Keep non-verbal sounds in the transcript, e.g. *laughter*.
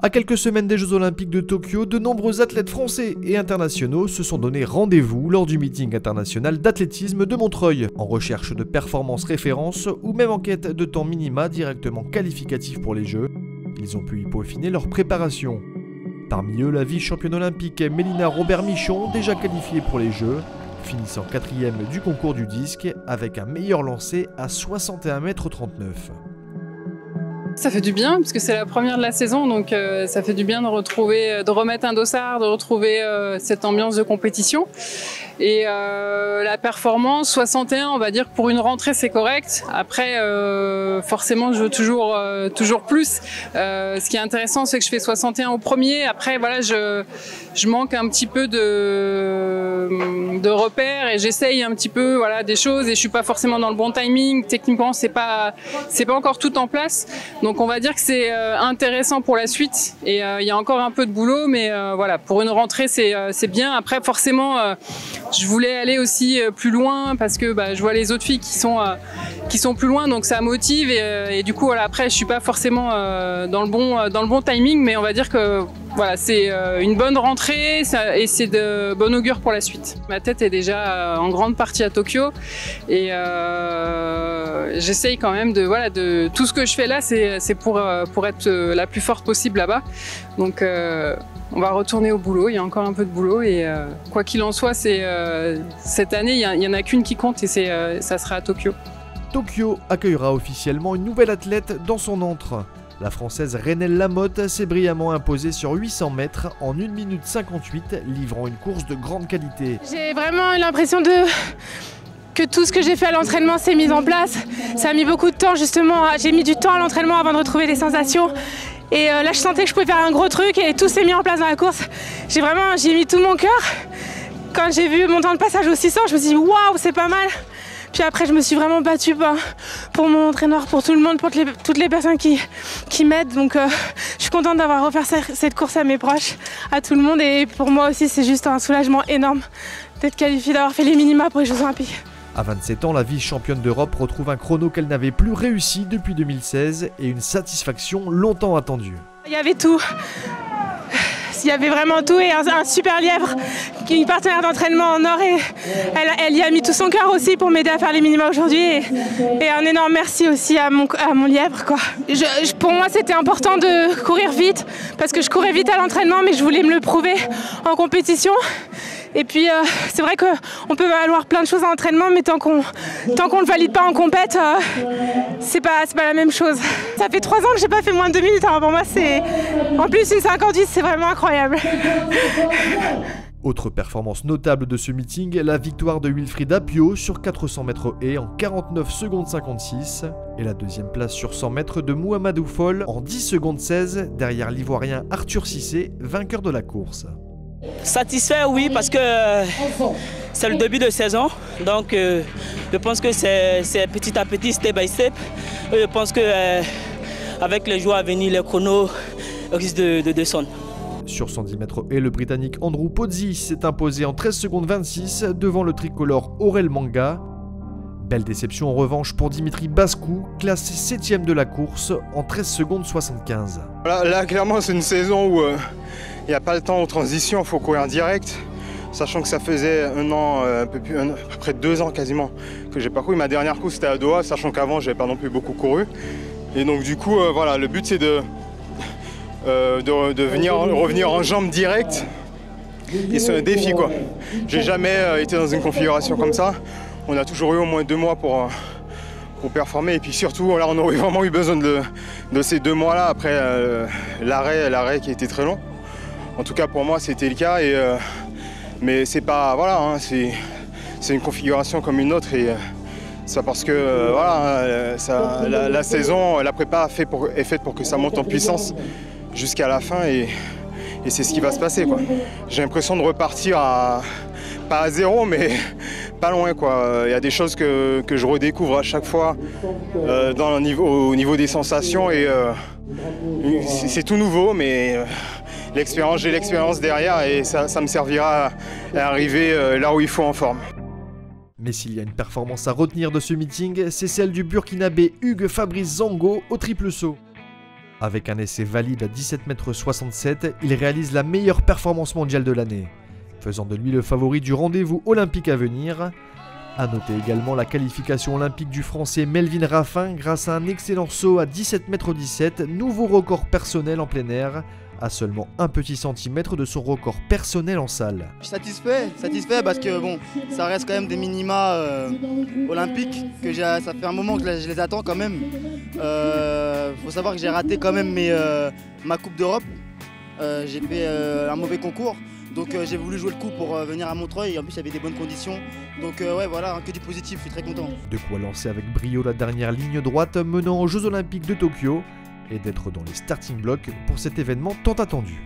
À quelques semaines des Jeux Olympiques de Tokyo, de nombreux athlètes français et internationaux se sont donné rendez-vous lors du meeting international d'athlétisme de Montreuil, en recherche de performances références ou même en quête de temps minima directement qualificatifs pour les Jeux. Ils ont pu y peaufiner leur préparation. Parmi eux, la vice-championne olympique Mélina Robert-Michon, déjà qualifiée pour les Jeux, finissant quatrième du concours du disque avec un meilleur lancé à 61 m 39. Ça fait du bien parce que c'est la première de la saison, donc euh, ça fait du bien de retrouver, de remettre un dossard, de retrouver euh, cette ambiance de compétition. Et euh, la performance 61, on va dire pour une rentrée c'est correct. Après, euh, forcément, je veux toujours euh, toujours plus. ce qui est intéressant, c'est que je fais 61 au premier. Après, voilà, je je manque un petit peu de de et j'essaye un petit peu voilà des choses et je suis pas forcément dans le bon timing. Techniquement, c'est pas c'est pas encore tout en place. Donc on va dire que c'est intéressant pour la suite et il y a encore un peu de boulot, mais voilà, pour une rentrée c'est c'est bien. Après, forcément je voulais aller aussi euh, plus loin parce que bah, je vois les autres filles qui sont euh, qui sont plus loin, donc ça motive et, euh, du coup voilà après je suis pas forcément dans le bon dans le bon timing, mais on va dire que voilà c'est une bonne rentrée et c'est de bon augure pour la suite. Ma tête est déjà en grande partie à Tokyo et j'essaye quand même de voilà de tout ce que je fais là c'est pour pour être la plus forte possible là-bas, donc on va retourner au boulot. Il y a encore un peu de boulot et euh, quoi qu'il en soit, euh, cette année, il n'y en a qu'une qui compte et euh, ça sera à Tokyo. Tokyo accueillera officiellement une nouvelle athlète dans son antre. La française Renelle Lamotte s'est brillamment imposée sur 800 mètres en 1 minute 58, livrant une course de grande qualité. J'ai vraiment l'impression de que tout ce que j'ai fait à l'entraînement s'est mis en place. Ça a mis beaucoup de temps justement, j'ai mis du temps à l'entraînement avant de retrouver les sensations et euh, là, je sentais que je pouvais faire un gros truc et tout s'est mis en place dans la course. J'ai vraiment, j'ai mis tout mon cœur. Quand j'ai vu mon temps de passage au 600, je me suis dit waouh, c'est pas mal. Puis après, je me suis vraiment battue ben, pour mon entraîneur, pour tout le monde, pour toutes les personnes qui, qui m'aident. Donc, euh, je suis contente d'avoir refait cette course à mes proches, à tout le monde. Et pour moi aussi, c'est juste un soulagement énorme d'être qualifiée, d'avoir fait les minima pour les Jeux Olympiques. À 27 ans, la vice-championne d'Europe retrouve un chrono qu'elle n'avait plus réussi depuis 2016 et une satisfaction longtemps attendue. Il y avait tout. Il y avait vraiment tout et un, super lièvre, qui est une partenaire d'entraînement en or et elle, y a mis tout son cœur aussi pour m'aider à faire les minima aujourd'hui et, un énorme merci aussi à mon, à mon lièvre. Quoi. pour moi c'était important de courir vite parce que je courais vite à l'entraînement mais je voulais me le prouver en compétition et puis, euh, c'est vrai qu'on peut valoir plein de choses en entraînement, mais tant qu'on tant qu'on le valide pas en compète, euh, c'est pas, pas la même chose. Ça fait trois ans que j'ai pas fait moins de deux minutes. Alors pour moi, c'est. En plus, une 58, c'est vraiment incroyable. *laughs* Autre performance notable de ce meeting, la victoire de Wilfried Pio sur 400 mètres et en 49 secondes 56 et la deuxième place sur 100 mètres de Mouhamadou Fall en 10 secondes 16 derrière l'ivoirien Arthur Cissé, vainqueur de la course. Satisfait, oui, parce que c'est le début de saison. Donc, euh, je pense que c'est petit à petit, step by step. je pense que euh, avec les jours à venir, les chronos risquent de, descendre. Sur 110 mètres et le Britannique Andrew Pozzi s'est imposé en 13 secondes 26 devant le tricolore Aurel Manga. Belle déception en revanche pour Dimitri Bascou, classé 7ème de la course en 13 secondes 75. Là, clairement c'est une saison où euh, il n'y a pas le temps aux transitions, il faut courir direct. Sachant que ça faisait un an, euh, un peu plus, à peu près deux ans quasiment que j'ai pas couru. Ma dernière course c'était à Doha, sachant qu'avant j'avais pas non plus beaucoup couru. Et donc du coup, euh, voilà, le but c'est de, euh, de, venir revenir en jambes directes. Et c'est un défi quoi. J'ai jamais été dans une configuration comme ça. On a toujours eu au moins deux mois pour, pour performer. Et puis surtout, là, on aurait vraiment eu besoin de, de ces deux mois-là après l'arrêt, l'arrêt qui été très long. En tout cas, pour moi, c'était le cas. Et, euh, mais c'est pas. Voilà, hein, c'est une configuration comme une autre. Et euh, c'est parce que euh, voilà, ça, la, saison, la prépa fait pour, est faite pour que ça monte en puissance jusqu'à la fin. Et, c'est ce qui va se passer. J'ai l'impression de repartir à. Pas à zéro, mais *laughs* pas loin. Il y a des choses que, que je redécouvre à chaque fois au niveau des sensations. Et c'est tout nouveau, mais l'expérience, j'ai l'expérience derrière et ça, me servira à arriver euh, là où il faut en forme. Mais s'il y a une performance à retenir de ce meeting, c'est celle du burkinabé Hugues Fabrice Zango au triple saut. Avec un essai valide à 17,67 m, il réalise la meilleure performance mondiale de l'année, faisant de lui le favori du rendez-vous olympique à venir. A noter également la qualification olympique du français Melvin Raffin grâce à un excellent saut à 17,17 m, nouveau record personnel en plein air, à seulement un petit centimètre de son record personnel en salle. Je suis satisfait, satisfait parce que bon, ça reste quand même des minima euh, olympiques que ça fait un moment que je les attends quand même. Il euh, faut savoir que j'ai raté quand même euh, ma Coupe d'Europe. j'ai fait un mauvais concours. Donc j'ai voulu jouer le coup pour venir à Montreuil et en plus il y avait des bonnes conditions. Donc ouais voilà, que du positif, je suis très content. De quoi lancer avec brio la dernière ligne droite menant aux Jeux Olympiques de Tokyo et d'être dans les starting blocks pour cet événement tant attendu.